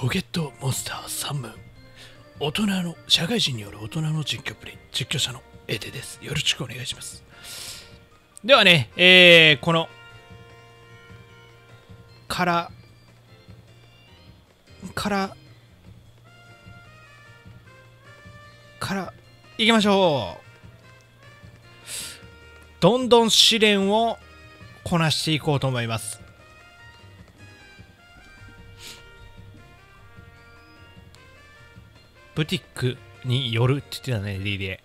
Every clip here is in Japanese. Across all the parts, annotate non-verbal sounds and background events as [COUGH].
ポケットモンスター3部大人の社会人による大人の実況プレイ実況者のエテです。よろしくお願いします。ではねえー、このからからからいきましょう。どんどん試練をこなしていこうと思います。ブティックによるって言ってたね D で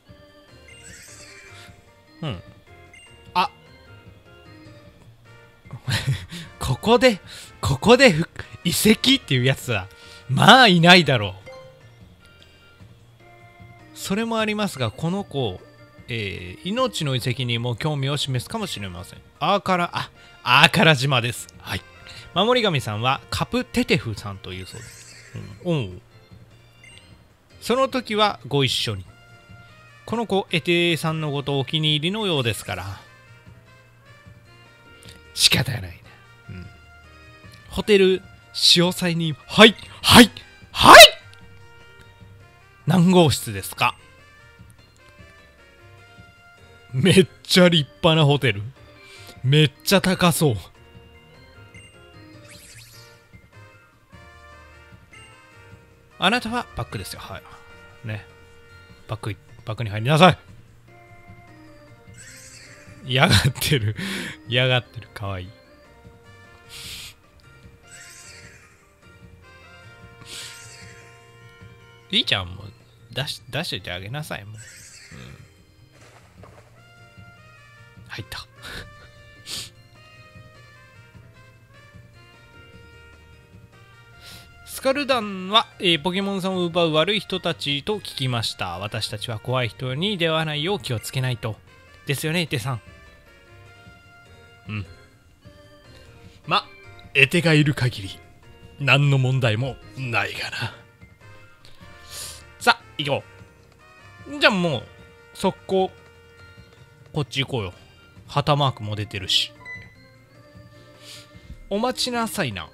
うんあ [LAUGHS] ここでここで遺跡っていうやつはまあいないだろうそれもありますがこの子えー、命の遺跡にも興味を示すかもしれません。アーカラ、あ、アーカラ島です。はい。守り神さんはカプテテフさんというそうです。うん、おその時はご一緒に。この子、エテさんのことお気に入りのようですから。仕方ないな。うん。ホテル、潮祭に、はい、はい、はい何号室ですか？めっちゃ立派なホテル。めっちゃ高そう。あなたはバックですよ。はい。ね。バック、バックに入りなさい。嫌がってる。[LAUGHS] 嫌がってる。かわいい。いいじゃん、も。出し、出しといてあげなさい、もう。うんカルダンは、えー、ポケモンさんを奪う悪い人たちと聞きました。私たちは怖い人に出会わないよう気をつけないと。ですよねエテさん。うん。まエテがいる限り何の問題もないがな。さあ行こう。じゃあもう速攻こっち行こうよ。旗マークも出てるし。お待ちなさいな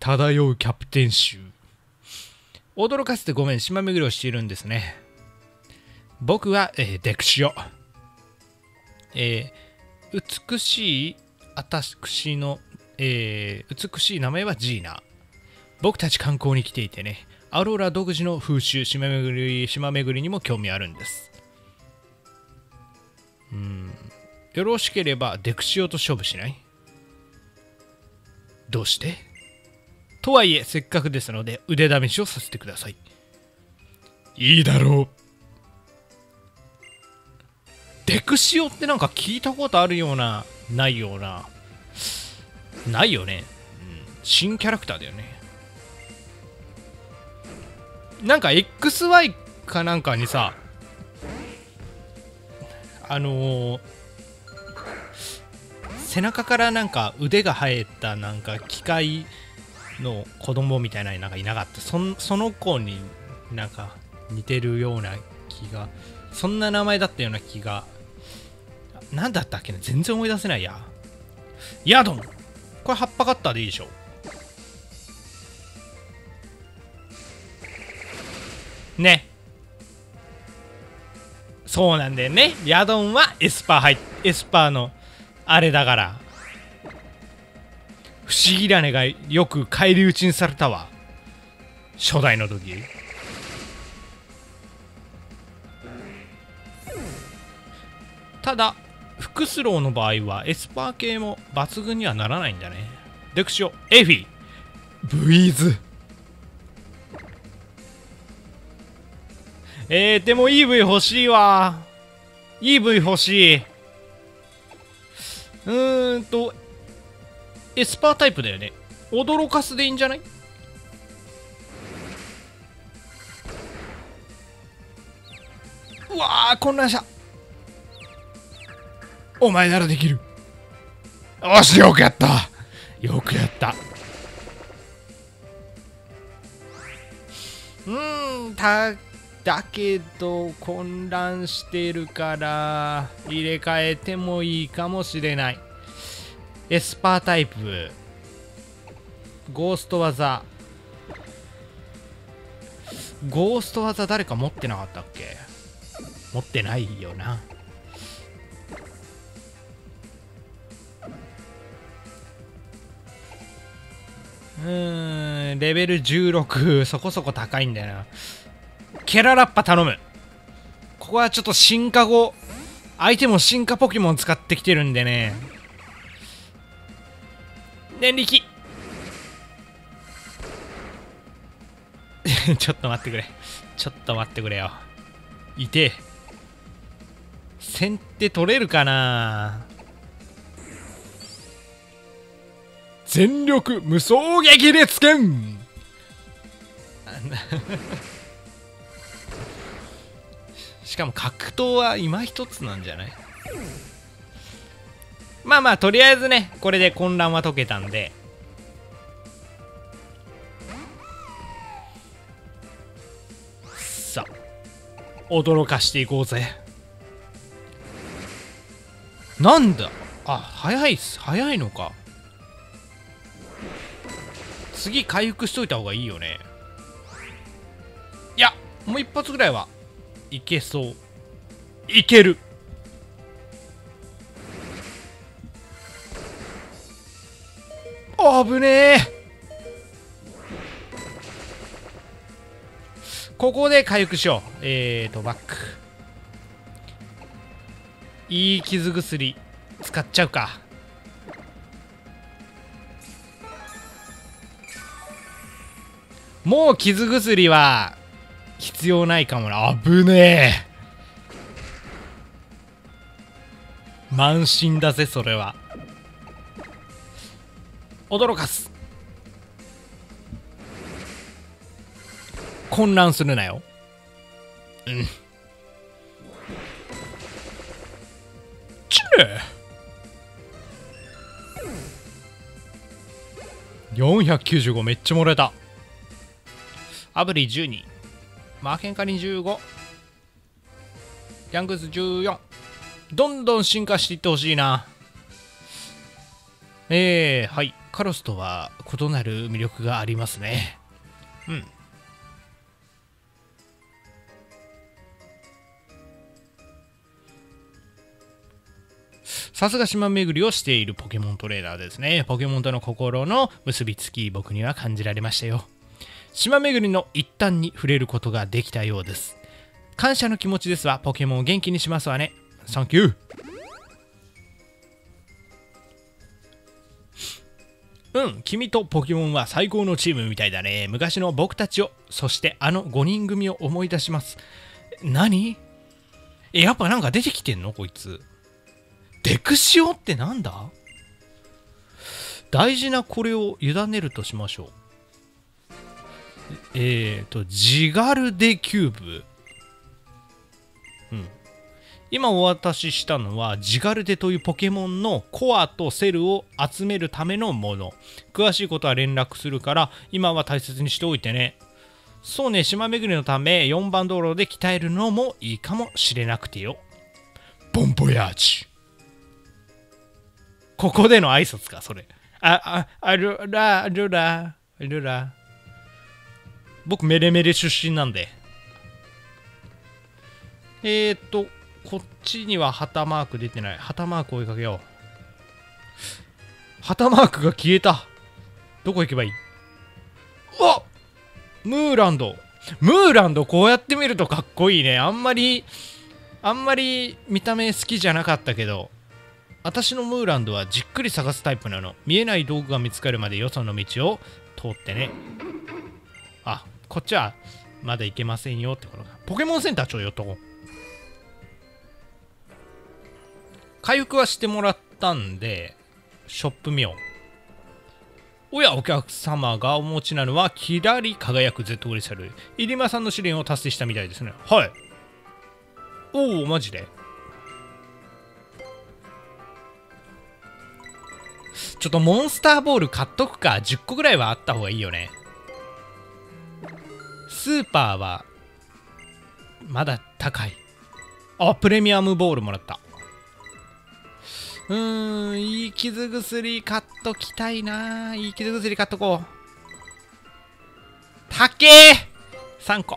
漂うキャプテン臭驚かせてごめん島巡りをしているんですね。僕は、えー、デクシオ。えー、美しい私の、えー、美しい名前はジーナ。僕たち観光に来ていてねアローラ独自の風習島巡り島巡りにも興味あるんです。うん。よろしければデクシオと勝負しない？どうして？とはいえせっかくですので腕試しをさせてください。いいだろう。デクシオってなんか聞いたことあるようなないような。ないよね、うん、新キャラクターだよね。なんか XY かなんかにさあのー、背中からなんか腕が生えたなんか機械の子供みたいななんかいなかった。そその子になんか似てるような気がそんな名前だったような気が何だったっけな全然思い出せないや。ヤドン。これ葉っぱカッターでいいでしょ。ね。そうなんだよね。ヤドンはエスパー入っエスパーのあれだから。不思議種がよく返り討ちにされたわ。初代の時ただフクスローの場合はエスパー系も抜群にはならないんだね。デクシオエーフィ。ブイズ。えー、でも EV 欲しいわ。EV 欲しい。うーんとエスパータイプだよね。驚かすでいいんじゃない？うわー混乱した。お前ならできる。よしよくやった。よくやった。うーんただけど混乱してるから入れ替えてもいいかもしれない。エスパータイプゴースト技ゴースト技誰か持ってなかったっけ？持ってないよな。うーんレベル16そこそこ高いんだよな。ケララッパ頼む。ここはちょっと進化後相手も進化ポケモン使ってきてるんでね。念力。[LAUGHS] ちょっと待ってくれ。ちょっと待ってくれよ。いて。先手取れるかな？全力無双撃裂剣 [LAUGHS] しかも格闘は今一つなんじゃない？まあまあとりあえずねこれで混乱は解けたんで。さあ驚かしていこうぜ。なんだ？あ早いっす。早いのか。次回復しといた方がいいよね。いやもう一発ぐらいはいけそう。いける。危ねえ。ここで回復しよう。えーとバック。いい傷薬使っちゃうか。もう傷薬は必要ないかもな。危ねえ。満身だぜそれは。驚かす。混乱するなよ。うん。ちゅ495めっちゃもらえた。アブリ12マーケンカリン15ヤングス14どんどん進化していってほしいな。えー、はい。カロスとは異なる魅力がありますねうんさすが島巡りをしているポケモントレーダーですね。ポケモンとの心の結びつき、僕には感じられましたよ。島巡りの一端に触れることができたようです。感謝の気持ちですわ、ポケモンを元気にしますわね。サンキュー。うん、君とポケモンは最高のチームみたいだね。昔の僕たちを、そしてあの5人組を思い出します。何？え、やっぱなんか出てきてんの？こいつ。デクシオってなんだ？大事なこれを委ねるとしましょう。えっ、ー、と、ジガルデキューブ。うん。今お渡ししたのは、ジガルデというポケモンのコアとセルを集めるためのもの。詳しいことは連絡するから、今は大切にしておいてね。そうね、島巡りのため4番道路で鍛えるのもいいかもしれなくてよ。ボンボヤージ。ここでの挨拶か、それ。あ、あ、あるら、あるら、あるら。僕、メレメレ出身なんで。えーと、こっちには旗マーク出てない。旗マーク追いかけよう。旗マークが消えた。どこ行けばいい？うわムーランド。ムーランドこうやって見るとかっこいいね。あんまり、あんまり見た目好きじゃなかったけど、私のムーランドはじっくり探すタイプなの。見えない道具が見つかるまでよその道を通ってね。あ、こっちはまだ行けませんよってことか。ポケモンセンターちょよっとこう回復はしてもらったんで、ショップ見よう。おや、お客様がお持ちなのは、キラリ輝く Z グリサル。入間さんの試練を達成したみたいですね。はい。おお、マジでちょっとモンスターボール買っとくか。10個ぐらいはあった方がいいよね。スーパーは、まだ高い。あ、プレミアムボールもらった。うーん、いい傷薬買っときたいな。いい傷薬買っとこう。はっけー !3 個。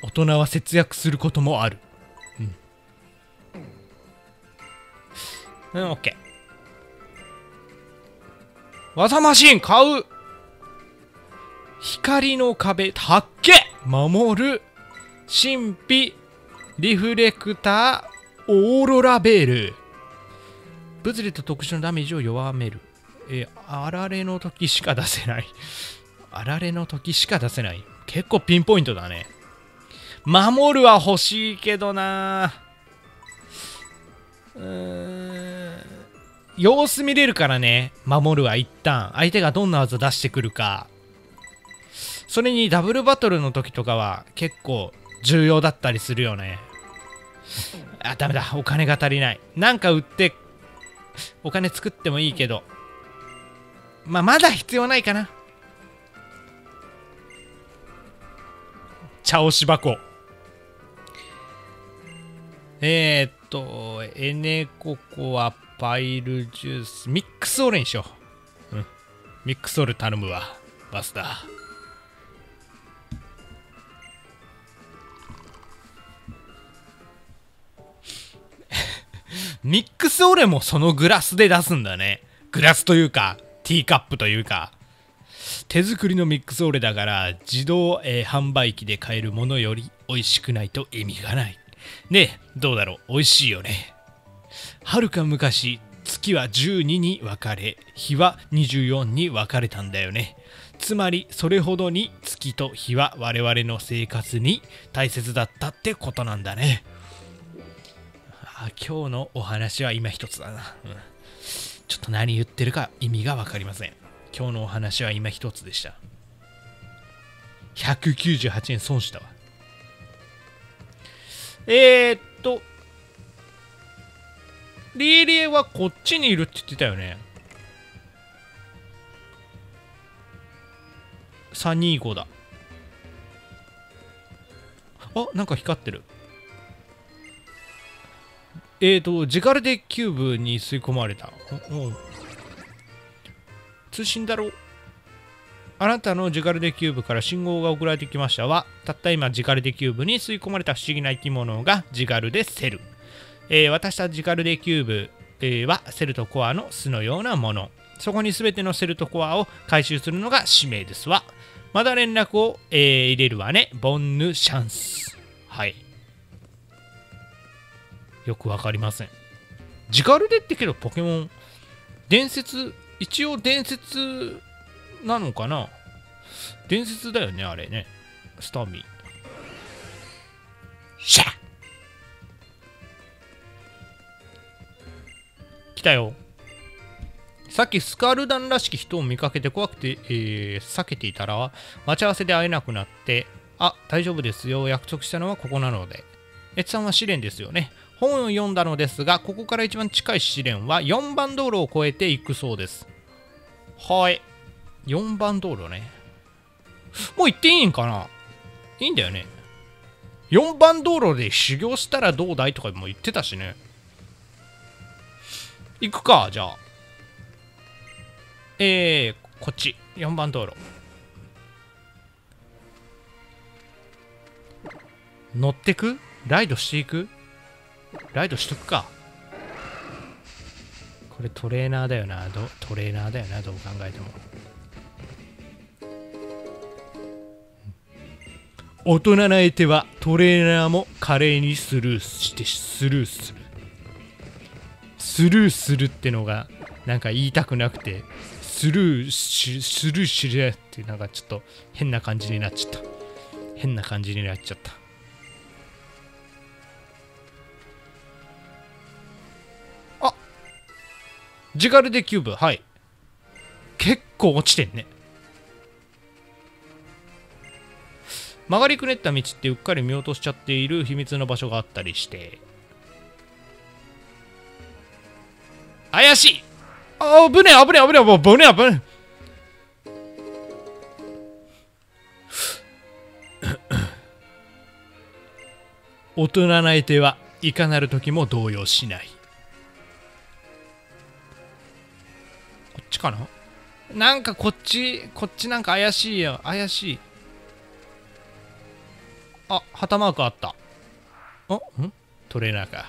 大人は節約することもある。うん。うん、オッケー。技マシン買う光の壁、はっけ守る神秘リフレクターオーロラベール物理と特殊なダメージを弱める。えあられの時しか出せない。[LAUGHS] あられの時しか出せない。結構ピンポイントだね。守るは欲しいけどなうーん。様子見れるからね。守るは一旦。相手がどんな技出してくるか。それにダブルバトルの時とかは結構重要だったりするよね。あ、ダメだ。お金が足りない。なんか売ってお金作ってもいいけど。まあ、まだ必要ないかな。茶押し箱。えー、っと、エネココア、パイルジュース、ミックスオールにしよう。うん。ミックスオール頼むわ。バスター。ミックスオレもそのグラスで出すんだね。グラスというか、ティーカップというか。手作りのミックスオレだから自動、えー、販売機で買えるものより美味しくないと意味がない。ねえ、どうだろう？美味しいよね。はるか昔、月は12に分かれ、日は24に分かれたんだよね。つまり、それほどに月と日は我々の生活に大切だったってことなんだね。あ今日のお話は今一つだな、うん、ちょっと何言ってるか意味が分かりません。今日のお話は今一つでした。198円損したわ。えー、っとリーリエはこっちにいるって言ってたよね。325だ。あなんか光ってる。えーと、ジカルデキューブに吸い込まれた。通信だろあなたのジカルデキューブから信号が送られてきましたは、たった今ジカルデキューブに吸い込まれた不思議な生き物がジカルデセル。えー、私たジカルデキューブ、えー、はセルとコアの巣のようなもの。そこに全てのセルとコアを回収するのが使命ですわ。まだ連絡を、えー、入れるわね。ボンヌシャンス。はい。よくわかりません。ジカルデってけどポケモン、伝説、一応伝説なのかな？伝説だよね、あれね。スタミー。シャッ来たよ。さっきスカルダンらしき人を見かけて怖くて、えー、避けていたら、待ち合わせで会えなくなって、あ、大丈夫ですよ。約束したのはここなので。エツさんは試練ですよね。本を読んだのですが、ここから一番近い試練は4番道路を越えていくそうです。はい。4番道路ね。もう行っていいんかな？いいんだよね。4番道路で修行したらどうだいとかも言ってたしね。行くか、じゃあ。えー、こっち。4番道路。乗ってく？ライドしていく？ライドしとくか。これトレーナーだよなど。トレーナーだよな、どう考えても。大人な相手はトレーナーも華麗にスルーしてスルーする。スルーするってのがなんか言いたくなくてスルーしスルーしれってなんかちょっと変な感じになっちゃった。変な感じになっちゃった。ジガルデキューブ。はい。結構落ちてんね。曲がりくねった道ってうっかり見落としちゃっている秘密の場所があったりして。怪しい。あぶね危ね危ね危ね危ね危ね [LAUGHS] 大人な相手はいかなる時も動揺しない。ちかな？なんかこっちこっちなんか怪しいよ。怪しい。あ旗マークあった。あん？トレーナーか。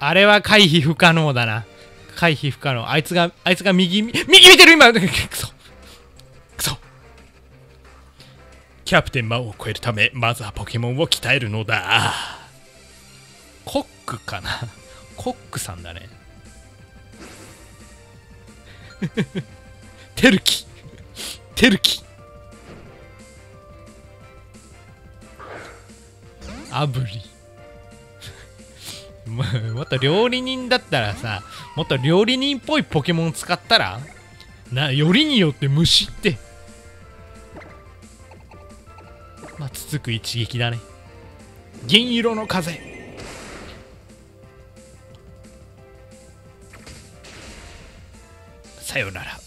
あれは回避不可能だな。回避不可能。あいつがあいつが右右見てる今！くそくそキャプテンマンを超えるためまずはポケモンを鍛えるのだ。コックかな。コックさんだね。[LAUGHS] テルキ。テルキ。アブリもっと料理人だったらさもっと料理人っぽいポケモン使ったらなよりによって虫って。まあ続く一撃だね。銀色の風。さよなら。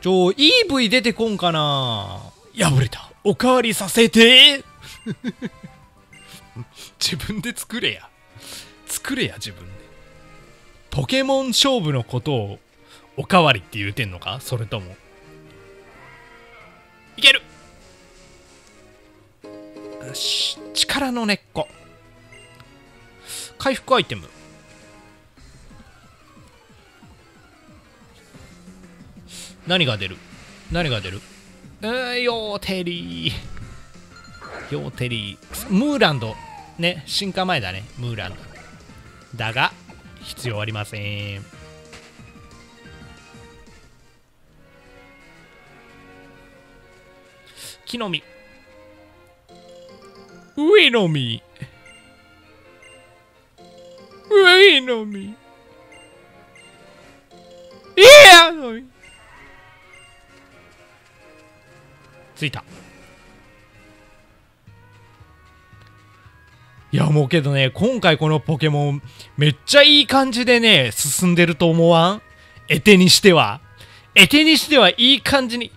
ちょ EV 出てこんかな。破れた。おかわりさせて。[LAUGHS] 自分で作れや。作れや自分で。ポケモン勝負のことをおかわりって言うてんのか？それとも。いける。よし力の根っこ。回復アイテム。何が出る？何が出る？えー、ヨーテリー。ヨーテリー。ムーランド。ね進化前だね。ムーランド。だが必要ありません。木の実。上の実。上の実いやの実ついた。いやもうけどね今回このポケモンめっちゃいい感じでね進んでると思わん？エテにしては。エテにしてはいい感じに。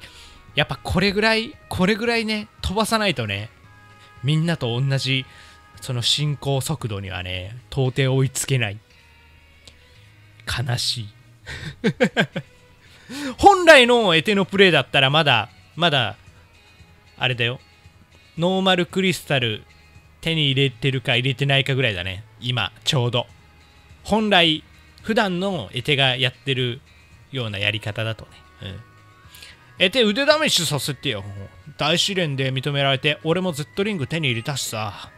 やっぱこれぐらいこれぐらいね飛ばさないとねみんなと同じその進行速度にはね到底追いつけない。悲しい。[LAUGHS] 本来のエテのプレイだったらまだまだあれだよ。ノーマルクリスタル手に入れてるか入れてないかぐらいだね。今ちょうど。本来普段のエテがやってるようなやり方だとね。うん。エテ腕試しさせてよ。大試練で認められて俺も Z リング手に入れたしさ。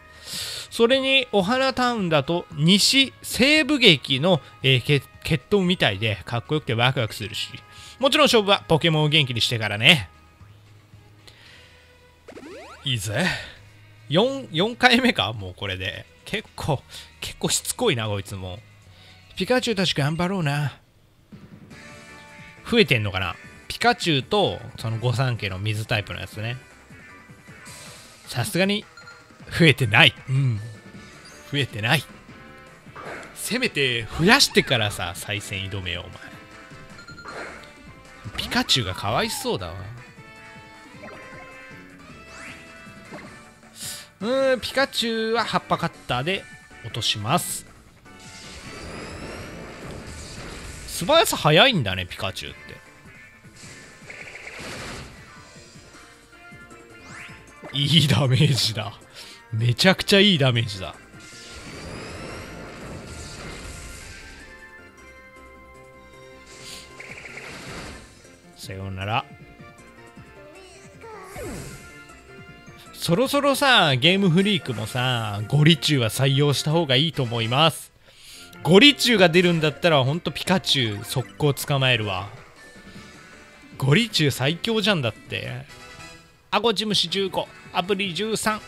それにお花タウンだと西西部劇の、えー、決闘みたいでかっこよくてワクワクするし。もちろん勝負はポケモンを元気にしてからね。いいぜ。4, 4回目か？もうこれで。結構結構しつこいなこいつも。ピカチュウたち頑張ろうな。増えてんのかな？ピカチュウとその御三家の水タイプのやつね。さすがに増えてない。うん。増えてない。せめて増やしてからさ再戦挑めよお前。ピカチュウがかわいそうだわ。うんピカチュウは葉っぱカッターで落とします。素早さ早いんだねピカチュウって。いいダメージだめちゃくちゃいいダメージだ。さようなら。そろそろさゲームフリークもさゴリチュウは採用した方がいいと思います。ゴリチュウが出るんだったらほんとピカチュウ速攻捕まえるわ。ゴリチュウ最強じゃんだって。アゴジムシ15アプリ13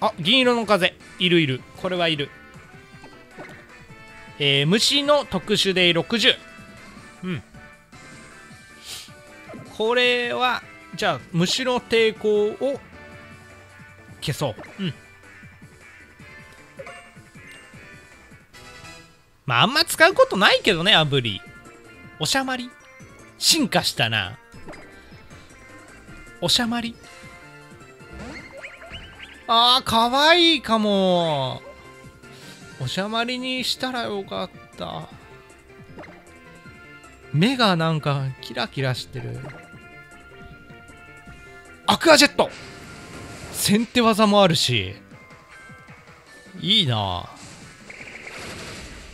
あ銀色の風。いるいる。これはいる。えー、虫の特殊で60うん。これはじゃあ虫の抵抗を消そう。うん。まああんま使うことないけどねアブリおしゃまり。進化したな。おしゃまり。あーかわいいかも。おしゃまりにしたらよかった。目がなんかキラキラしてる。アクアジェット。先手技もあるし。いいな。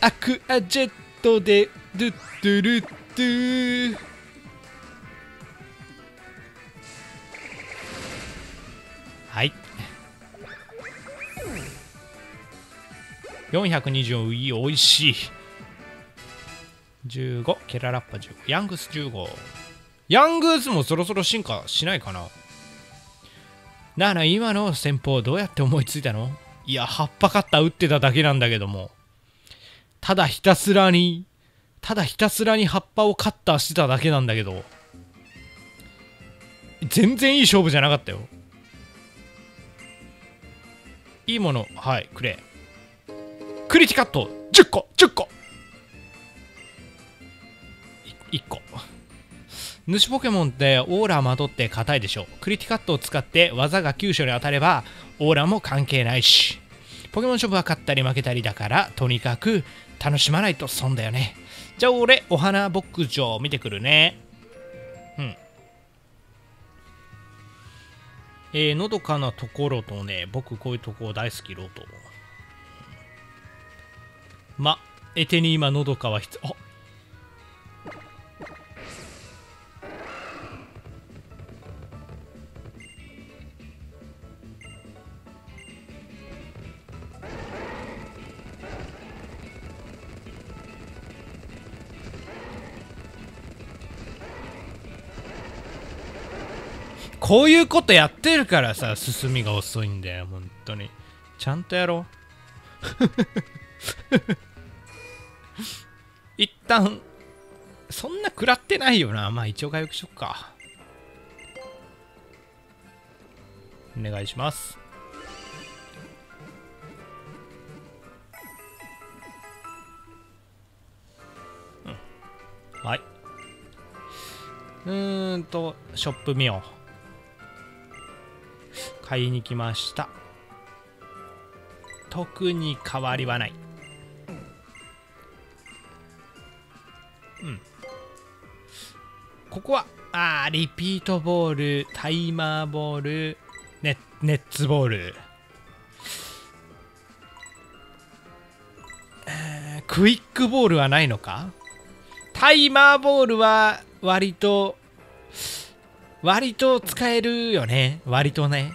アクアジェットでドゥッドゥルッドゥ424いいおいしい。15ケララッパ15ヤングス15ヤングスもそろそろ進化しないかな。なあなあ今の戦法どうやって思いついたの？いや葉っぱカッター打ってただけなんだけども。ただひたすらにただひたすらに葉っぱをカッターしてただけなんだけど。全然いい勝負じゃなかったよ。いいものはいくれ。クリティカット。10個。10個。1個。主ポケモンってオーラまとって硬いでしょ。クリティカットを使って技が急所に当たればオーラも関係ないし。ポケモン勝負は勝ったり負けたりだからとにかく楽しまないと損だよね。じゃあ俺お花牧場見てくるね。うん。えー、のどかなところとね僕こういうとこ大好きロート。まえてに今のどかは必要あこういうことやってるからさ進みが遅いんだよ本当に。ちゃんとやろう。[LAUGHS] [LAUGHS] 一旦そんな食らってないよな。まあ一応回復しよっか。お願いします。うん。はい。うーんとショップ見よう。買いに来ました。特に変わりはない。ここはあーリピートボールタイマーボールネネッツボール、クイックボールはないのか？タイマーボールは割と割と使えるよね。割とね。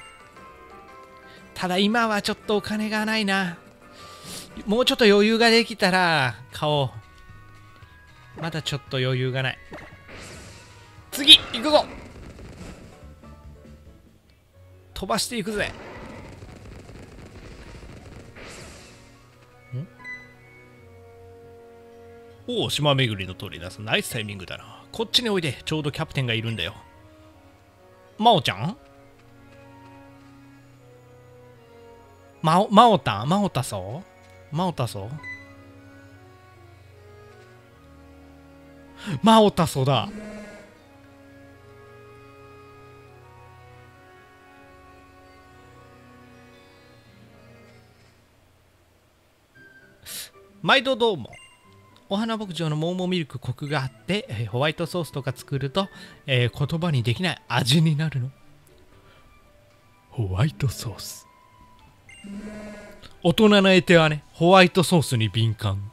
ただ今はちょっとお金がないな。もうちょっと余裕ができたら買おう。まだちょっと余裕がない。次行くぞ。飛ばしていくぜ。おお島巡りの通りだ。ナイスタイミングだな。こっちにおいで。ちょうどキャプテンがいるんだよ。真央ちゃん？まお、まおたまおたそう？まおたそう？まおたそだ。毎度どうも。お花牧場のモーモミルクコクがあって、えー、ホワイトソースとか作ると、えー、言葉にできない味になるの。ホワイトソース。大人なエテはねホワイトソースに敏感。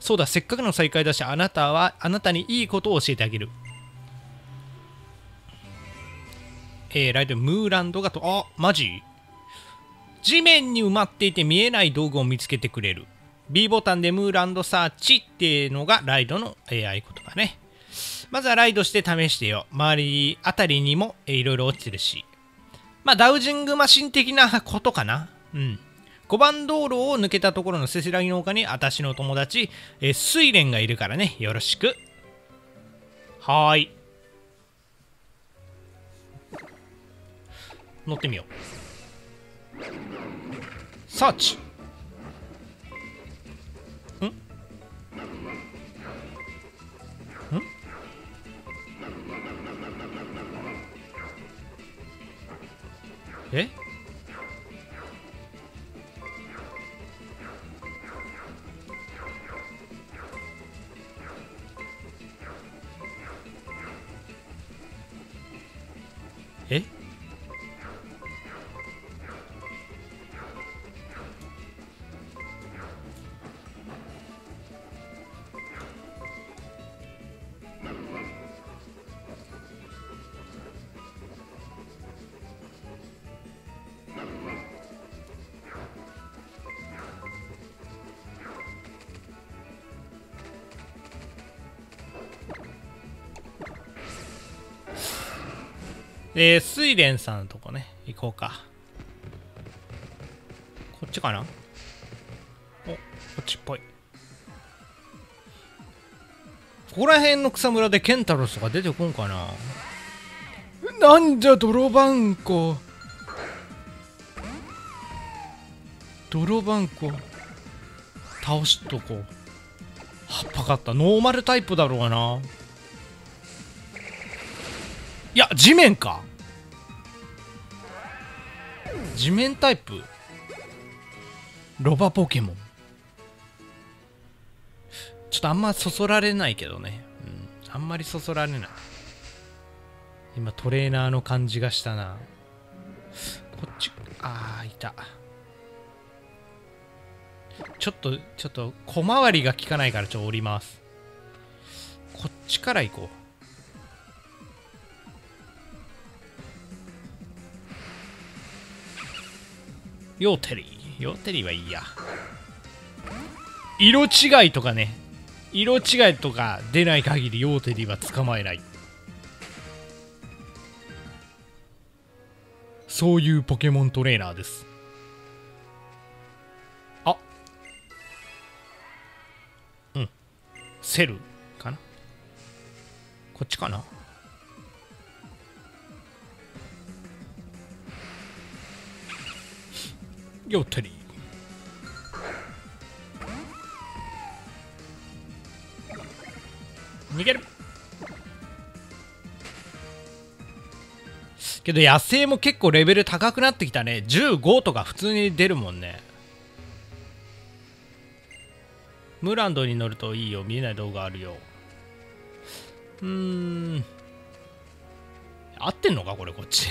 そうだせっかくの再会だしあなたはあなたにいいことを教えてあげるえー、ライトムーランドがとあマジ？地面に埋まっていて見えない道具を見つけてくれる B ボタンでムーランドサーチっていうのがライドの AI 言葉ね。まずはライドして試してよ。周りあたりにもいろいろ落ちてるし。まあダウジングマシン的なことかな。うん。5番道路を抜けたところのせせらぎの丘に私の友達、え睡蓮がいるからね。よろしく。はーい。乗ってみよう。サーチ。ん？ん？え？えー、睡蓮さんのとこね。行こうか。こっちかな？おこっちっぽい。ここら辺の草むらでケンタロスとか出てこんかな？なんじゃ泥番子泥番子倒しとこう。葉っぱかった。ノーマルタイプだろうがな。いや地面か。地面タイプ。ロバポケモン。ちょっとあんまそそられないけどね。うん。あんまりそそられない。今トレーナーの感じがしたな。こっちあーいた。ちょっとちょっと小回りが効かないからちょっと降ります。こっちから行こう。ヨーテリー。ヨーテリーはいいや。色違いとかね。色違いとか出ない限りヨーテリーは捕まえない。そういうポケモントレーナーです。あ。うん。セルかな。こっちかな。ヨーテリー逃げる。けど野生も結構レベル高くなってきたね。15とか普通に出るもんね。ムランドに乗るといいよ。見えない動画あるよ。うーん。合ってんのかこれこっち。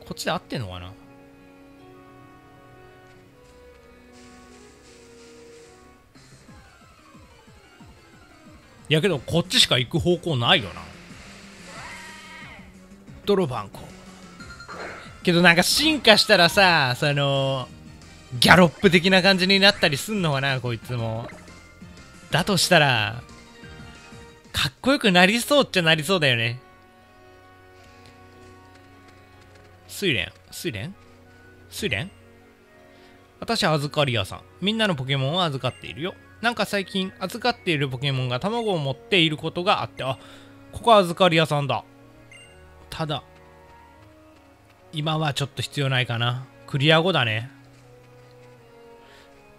こっちで合ってんのかな。やけどこっちしか行く方向ないよな。泥バンコ。けどなんか進化したらさそのギャロップ的な感じになったりすんのかなこいつも。だとしたらかっこよくなりそうっちゃなりそうだよね。睡蓮睡蓮睡蓮私預かり屋さん。みんなのポケモンを預かっているよ。なんか最近預かっているポケモンが卵を持っていることがあってあここは預かり屋さんだ。ただ今はちょっと必要ないかな。クリア後だね。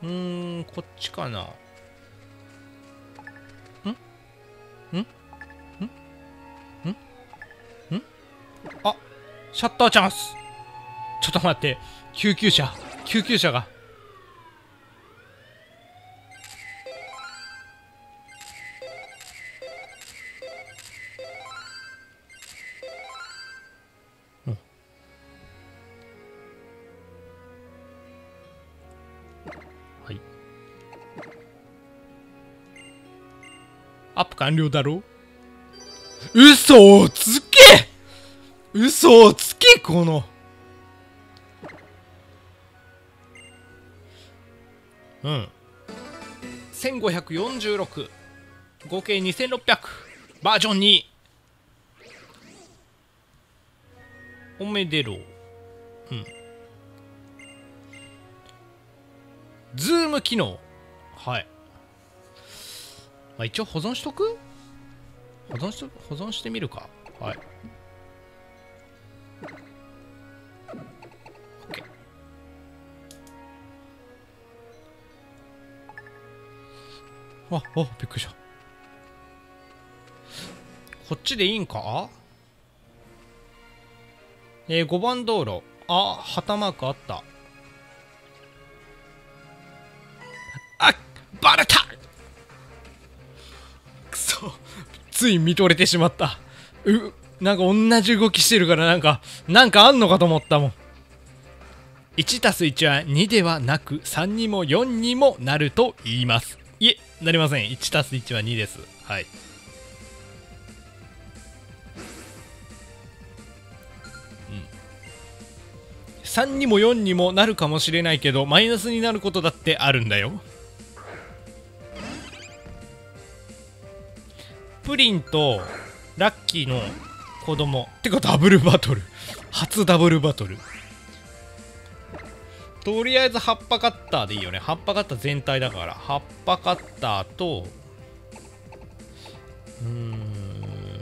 うーんこっちかな。んん？ん？ん？ん？ん？あシャッターチャンス。ちょっと待って。救急車。救急車が。アップ完了だろ？嘘をつけ！嘘をつけこの。うん。1546合計2600バージョン2おめでろ。ううん。ズーム機能。はい。あ、一応保存しとく？保存し保存してみるか。はい。OK ああびっくりした。こっちでいいんか？えー、5番道路。あ旗マークあった。あバレた！つい見とれてしまった。うなんか同じ動きしてるからなんかなんかあんのかと思ったもん。1たす1は2ではなく3にも4にもなると言います。いえなりません。1たす1は2です。はい。3にも4にもなるかもしれないけどマイナスになることだってあるんだよ。プリンとラッキーの子供てかダブルバトル。[LAUGHS] 初ダブルバトル。とりあえず葉っぱカッターでいいよね。葉っぱカッター全体だから。葉っぱカッターとうーん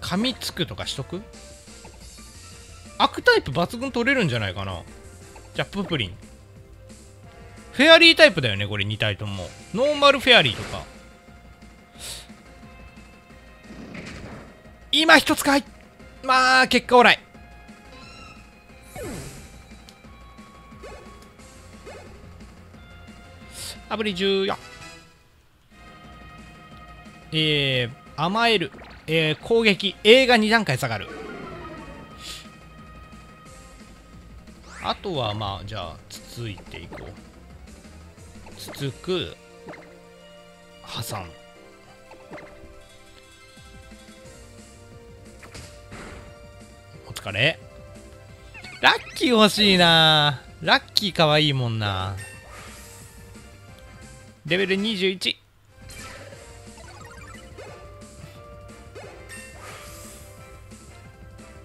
噛みつくとかしとく？悪タイプ抜群取れるんじゃないかな。じゃあププリン。フェアリータイプだよねこれ2体とも。ノーマルフェアリーとか。今一つかい。まあ結果オーライ。アブリ14えー、甘える、えー、攻撃。A が2段階下がる。あとはまあじゃあつついていこう。つつく挟む疲れ。ラッキー欲しいな。ラッキーかわいいもんな。レベル21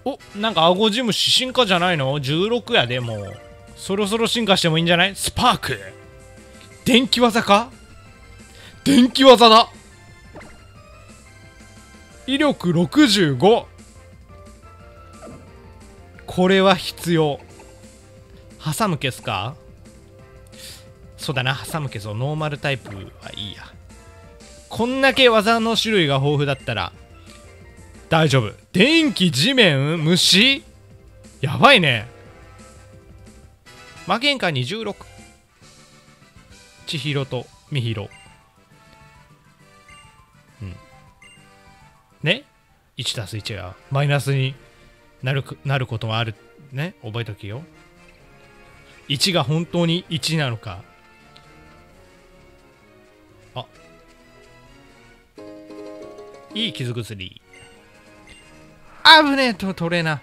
おなんかアゴジムシ進化じゃないの ?16 やでもう。そろそろ進化してもいいんじゃない？スパーク。電気技か？電気技だ。威力65これは必要。挟む消すか？そうだな挟む消そうノーマルタイプはいいや。こんだけ技の種類が豊富だったら大丈夫。電気地面虫？やばいね。魔剣下に16千尋とみひろうん。ね？1たす1がマイナスになるなることがある。ね？覚えときよ。1が本当に1なのか。あ。いい傷薬。あぶねえとトレーナー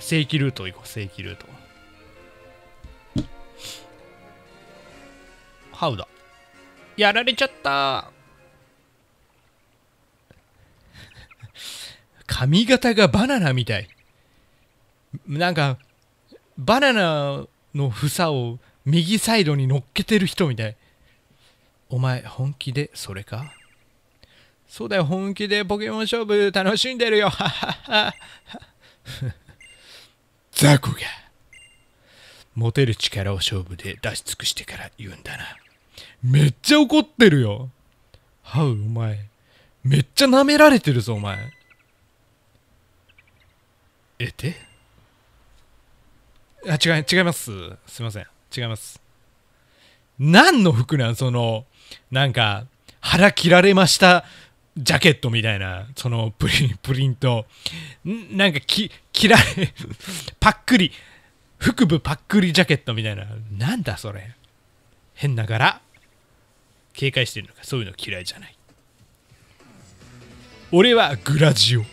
正規ルート行こう正規ルート。ハウだ。やられちゃった。髪型がバナナみたい。なんかバナナの房を右サイドに乗っけてる人みたい。お前本気でそれか？そうだよ本気でポケモン勝負楽しんでるよ。[LAUGHS] ザコが。モテる力を勝負で出し尽くしてから言うんだな。めっちゃ怒ってるよ。ハウお前。めっちゃ舐められてるぞお前。えて？あ違い違います。すいません。違います。何の服なん？そのなんか腹切られました？ジャケットみたいな。そのプリプリント。なんかき切られ [LAUGHS] パックリ。腹部パックリジャケットみたいな。なんだそれ？変な柄。警戒してるのか？そういうの嫌いじゃない。俺はグラジオ。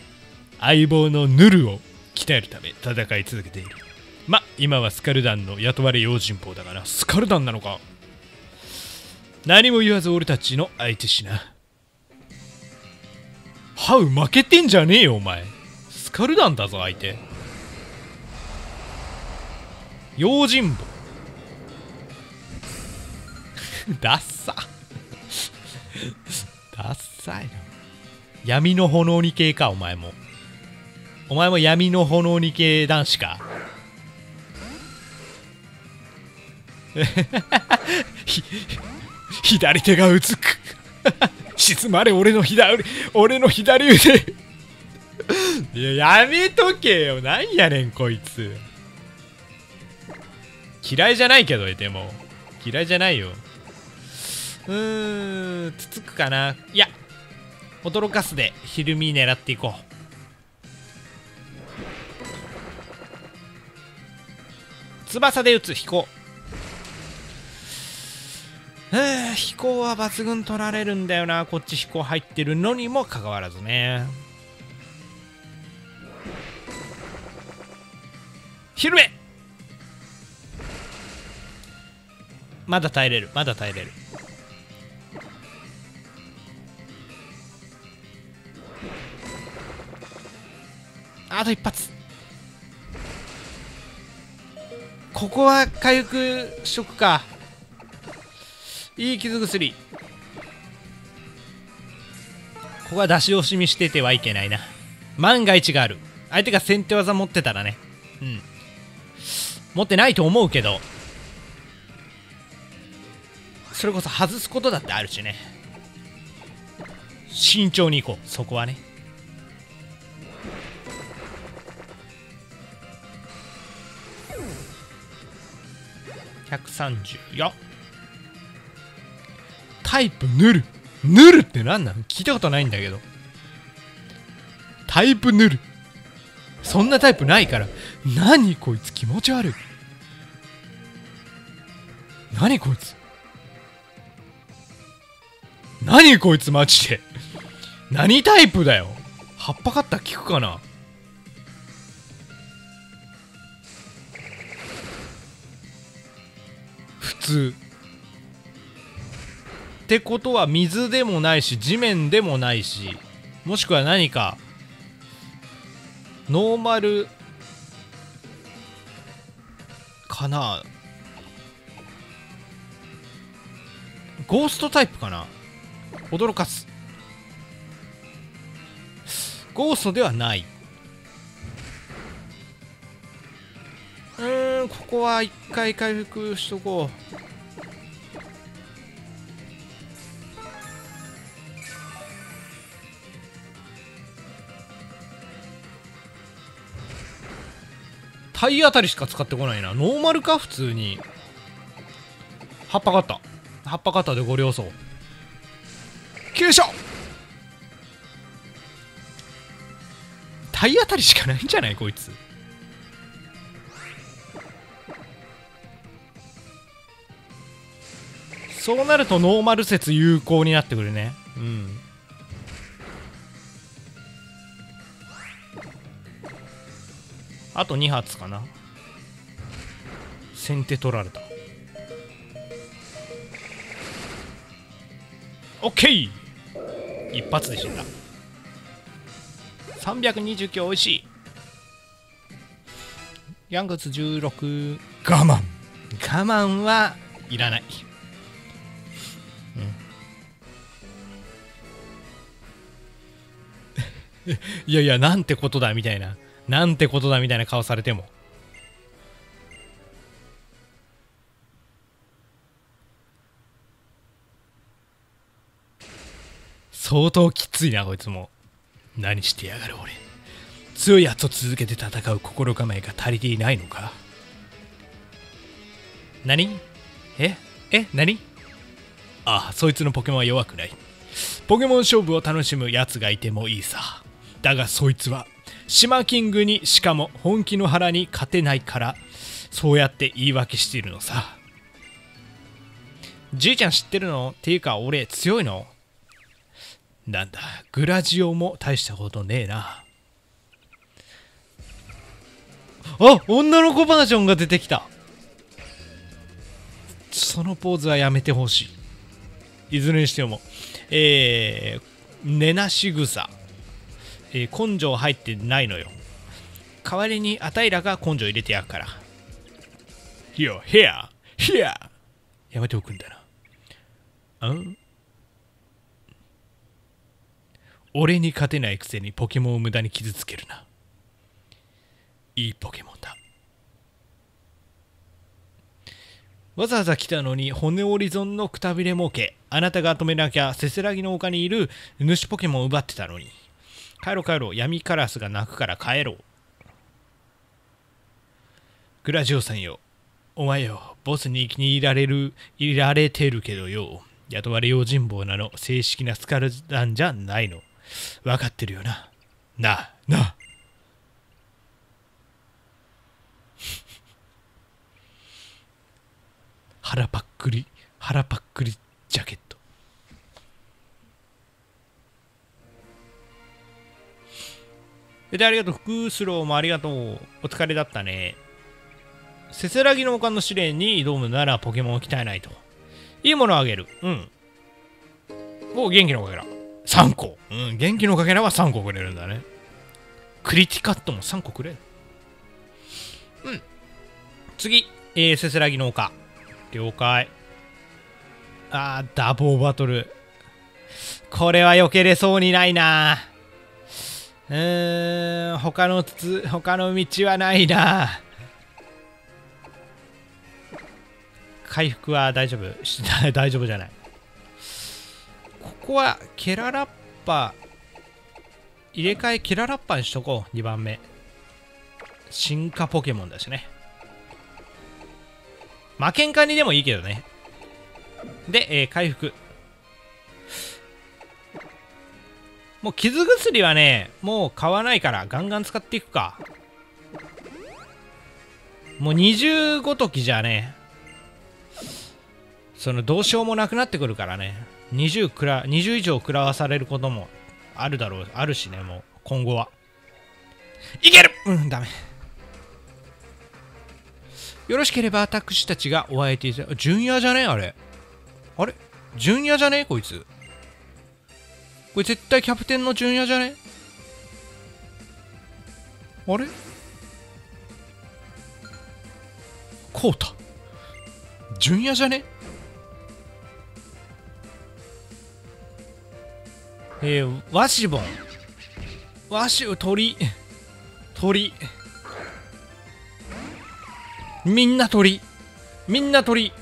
相棒のヌルを。鍛えるため戦い続けている。ま今はスカルダンの雇われ用心棒だがな。スカルダンなのか？何も言わず俺たちの相手しな。ハウ負けてんじゃねえよお前。スカルダンだぞ相手。用心棒。[LAUGHS] ダッサ。[LAUGHS] ダッサいな。闇の炎に系かお前も。お前も闇の炎に系男子か？[LAUGHS] 左手がうつく。沈まれ俺の左俺の左腕。いややめとけよ。なんやねんこいつ。嫌いじゃないけどでも。嫌いじゃないよ。うーんつつくかな。いや驚かすで。ひるみ狙っていこう。翼で撃つ飛行えー、飛行は抜群取られるんだよな。こっち飛行入ってるのにもかかわらずね。ひるめ。まだ耐えれる。まだ耐えれる。あと一発。ここは回復しとくか。いい傷薬。ここは出し惜しみしててはいけないな。万が一がある。相手が先手技持ってたらね。うん。持ってないと思うけど。それこそ外すことだってあるしね。慎重にいこう。そこはね。134タイプヌル。ヌルって何なの？聞いたことないんだけど。タイプヌル。そんなタイプないから。何こいつ気持ち悪い。何こいつ？何こいつマジで？何タイプだよ？葉っぱカッター効くかな？通ってことは水でもないし地面でもないしもしくは何かノーマルかな。ゴーストタイプかな。驚かす。ゴーストではない。ここは一回回復しとこう。体当たりしか使ってこないな。ノーマルか？普通に。葉っぱ型葉っぱ型でご了承急所。体当たりしかないんじゃない？こいつ。そうなるとノーマル説有効になってくるね。うん。あと2発かな。先手取られた。オッケー。一発で死んだ。329おいしい。ヤングツ16我慢。我慢はいらない、[LAUGHS] いやいやなんてことだみたいな。なんてことだみたいな顔されても。相当きついなこいつも。何してやがる俺。強いやつと続けて戦う心構えが足りていないのか。何？え？え？何？ああそいつのポケモンは弱くない。ポケモン勝負を楽しむやつがいてもいいさ。だがそいつは島キングにしかも本気の腹に勝てないからそうやって言い訳しているのさ。じいちゃん知ってるの？っていうか俺強いの？なんだグラジオも大したことねえな。あ女の子バージョンが出てきた。そのポーズはやめてほしい。いずれにしても。えー、寝なし草えー、根性入ってないのよ。代わりにあたいらが根性入れてやるから。いやヘアヘアやめておくんだな。うん？俺に勝てないくせにポケモンを無駄に傷つけるな。いいポケモンだ。わざわざ来たのに骨折り損のくたびれ儲け。あなたが止めなきゃせせらぎの丘にいる主ポケモンを奪ってたのに帰ろう帰ろう闇カラスが鳴くから帰ろうグラジオさんよお前よボスに気に入られるいられてるけどよ雇われ用心棒なの正式なスカルなんじゃないの分かってるよな。な、な。腹パックリ、腹パックリジャケット。で、ありがとう。福スローもありがとう。お疲れだったね。せせらぎの丘の試練に挑むならポケモンを鍛えないと。いいものをあげる。うん。お、元気のかけら。3個。うん、元気のかけらは3個くれるんだね。クリティカットも3個くれる。うん。次、えー、せせらぎの丘。了解。あー、ダボーバトル。これは避けれそうにないなうーん、他のつ、他の道はないな。回復は大丈夫。[LAUGHS] 大丈夫じゃない。ここはケララッパ入れ替えケララッパにしとこう。2番目。進化ポケモンだしね。負けんかにでもいいけどね。で、えー、回復。もう傷薬はねもう買わないからガンガン使っていくか。もう20ごときじゃねそのどうしようもなくなってくるからね。20, くら20以上食らわされることもあるだろうあるしねもう今後は。いける！うんダメ。よろしければ私たちがお会いていた純也じゃね？あれ。あれ？純也じゃね？こいつ。これ絶対キャプテンの純也じゃね？あれ？こうた純也じゃね？えー、ワシボン。ワシュ、鳥。鳥。みんな鳥。みんな鳥。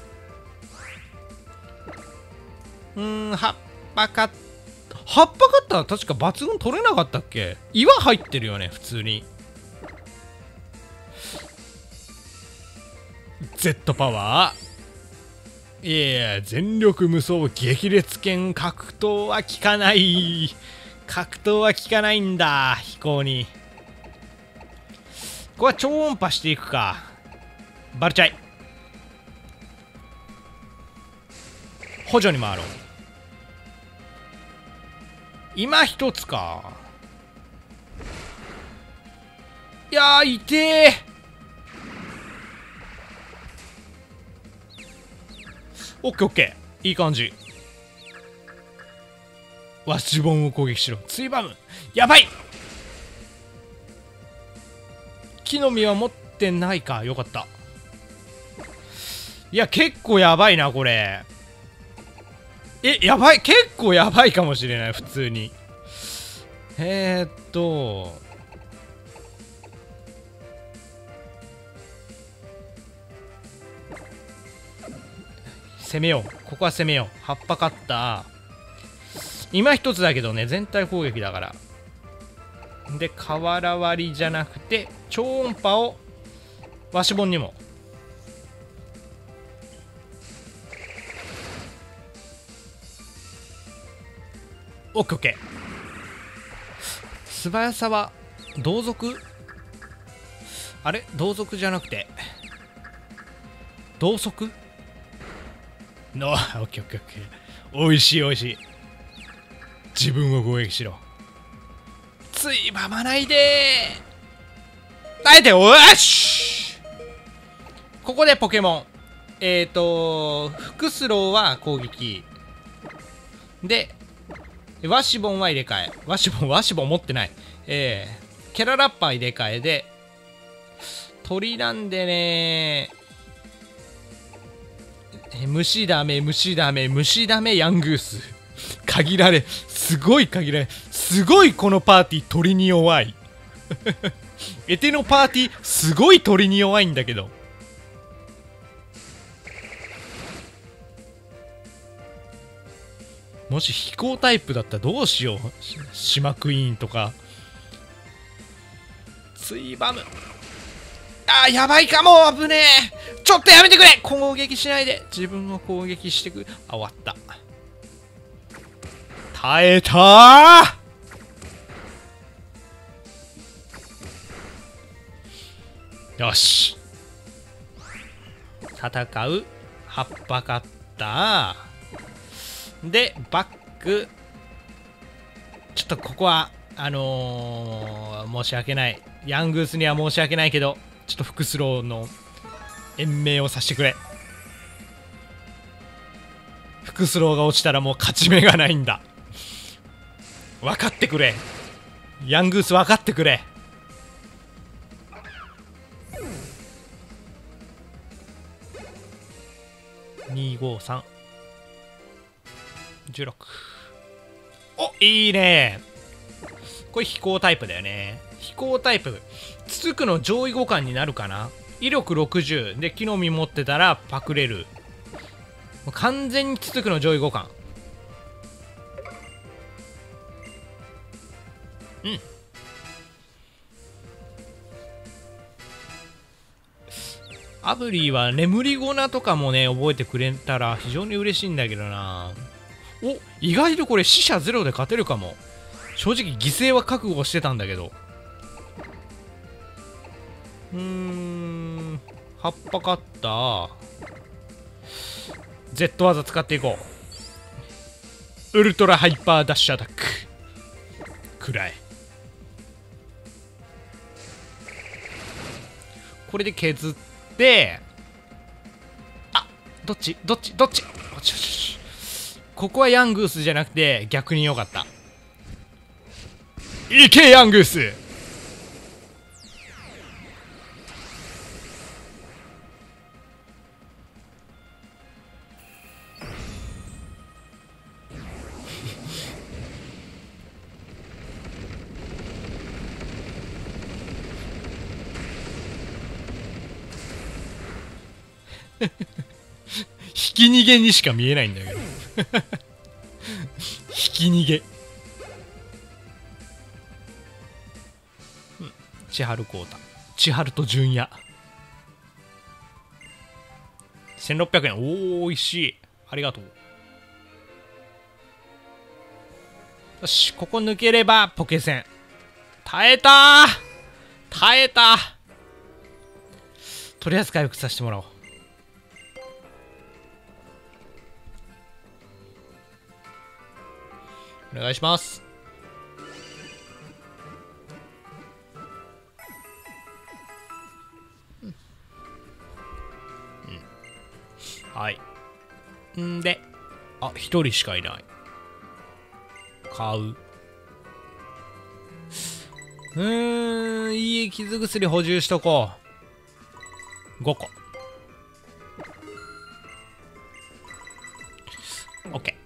うん、葉っぱか、葉っぱかったら確か抜群取れなかったっけ？岩入ってるよね、普通に。Z パワー。いや。いや全力無双激烈剣格闘は効かない。格闘は効かないんだ飛行に。ここは超音波していくか。バルチャイ。補助に回ろう。今一つか。いやー痛え。オッケーオッケー。いい感じ。ワシボンを攻撃しろ。ツイバムやばい。木の実は持ってないか。よかった。いや結構やばいなこれ。えやばい結構やばいかもしれない普通に。えー、っと。攻めよう。ここは攻めよう。葉っぱカッター今一つだけどね全体攻撃だから。で瓦割りじゃなくて超音波をわしボンにも。オッケーオッケー素早さは同族？あれ？同族じゃなくて？同族？のオッケーオッケーオッケーおいしいおいしい。自分を攻撃しろ。ついばまないで。耐えておし！ここでポケモン。えっ、ー、とフクスローは攻撃。でワシボンは入れ替え。ワシボンワシボン持ってない。えー、キャララッパー入れ替えで鳥なんでね。虫ダメ虫ダメ虫ダメヤングース。限られすごい限られすごいこのパーティー鳥に弱い。[LAUGHS] エテのパーティーすごい鳥に弱いんだけど。もし飛行タイプだったらどうしよう。島クイーンとか。ついばむあーやばいかも。危ねえ。ちょっとやめてくれ。攻撃しないで。自分を攻撃してく。あ終わった。耐えたよし。戦う。葉っぱカッターでバック。ちょっとここはあのー、申し訳ない。ヤングースには申し訳ないけどちょっとフクスローの延命をさせてくれ。フクスローが落ちたらもう勝ち目がないんだ。分かってくれ。ヤングース分かってくれ。253 16おいいね。これ飛行タイプだよね。飛行タイプ。つつくの上位互換になるかな。威力60で木の実持ってたらパクれる。完全につつくの上位互換。うん。アブリーは眠りゴナとかもね覚えてくれたら非常に嬉しいんだけどな。お。意外とこれ死者ゼロで勝てるかも。正直犠牲は覚悟してたんだけど。うーん。葉っぱカッター Z 技使っていこう。ウルトラハイパーダッシュアタック。くらい。これで削ってあどっち？どっち？どっち？よしよしここはヤングースじゃなくて逆によかった。いけヤングース。[LAUGHS] ひき逃げにしか見えないんだけど。ひき逃げ。千春コータ。千春と純也。1600円。おおおいしい。ありがとう。よしここ抜ければポケセン。耐えた耐えたとりあえず回復させてもらおう。お願いします。はい。んであ一人しかいない。買う。うーんいい傷薬補充しとこう。5個。OK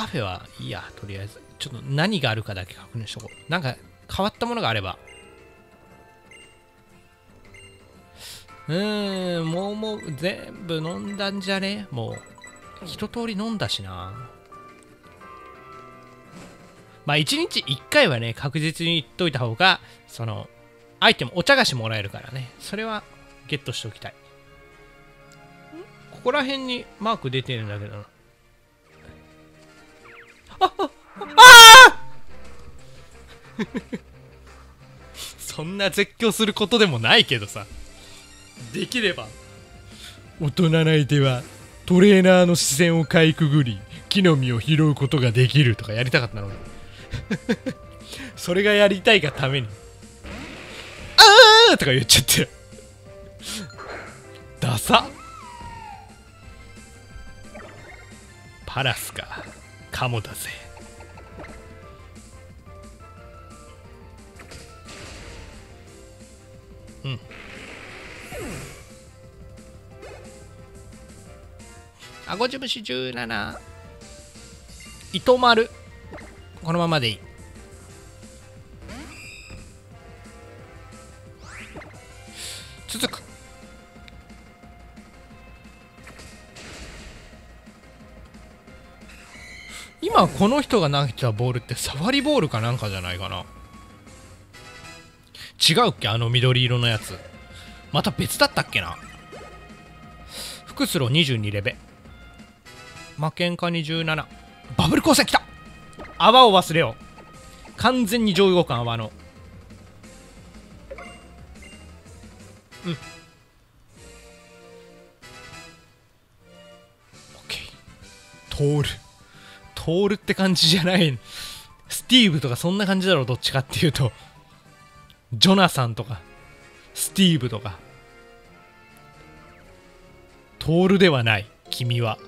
カフェはいいやとりあえず。ちょっと何があるかだけ確認しとこう。なんか変わったものがあれば。うーんもうもう全部飲んだんじゃね？もう。一通り飲んだしな。まあ一日一回はね確実に言っといた方がそのアイテムお茶菓子もらえるからね。それはゲットしておきたい。ここら辺にマーク出てるんだけどな [LAUGHS] そんな絶叫することでもないけどさ。できれば大人な相手はトレーナーの視線をかいくぐり木の実を拾うことができるとかやりたかったのに。[LAUGHS] それがやりたいがためにあー!とか言っちゃって。ダサ。パラスか。カモだぜうん。あごじ節17糸丸。このままでいい。続く。今この人が投げたボールってサファリボールかなんかじゃないかな。違うっけ？あの緑色のやつ。また別だったっけな？フスロー22レベ。魔剣化に17バブル光線来た。泡を忘れよう。完全に上位互換はあの。うん。OK 通る。通るって感じじゃない。スティーブとかそんな感じだろうどっちかっていうと。ジョナサンとか。スティーブとか。トールではない。君は。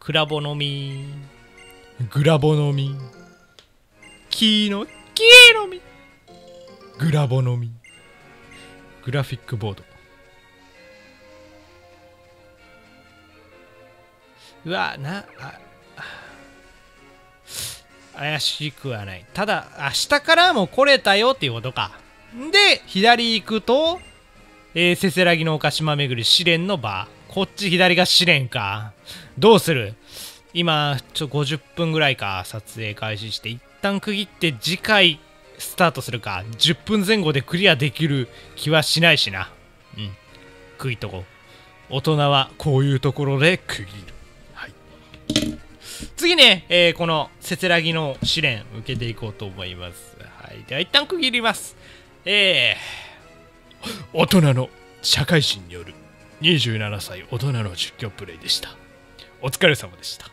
クラボのみグラボのみキーのキーのみ。グラボのみグラフィックボード。うわなあ怪しくはない。ただ明日からも来れたよっていうことか。で左行くと、えー、せせらぎの岡島巡り試練の場。こっち左が試練か。どうする？今ちょ50分ぐらいか。撮影開始して一旦区切って次回スタートするか。10分前後でクリアできる気はしないしな。うん。食いとこ大人はこういうところで区切る。はい。次ね、えー、このせせらぎの試練受けていこうと思います。はい。では一旦区切ります。えー、大人の社会人による27歳大人の実況プレイでした。お疲れ様でした。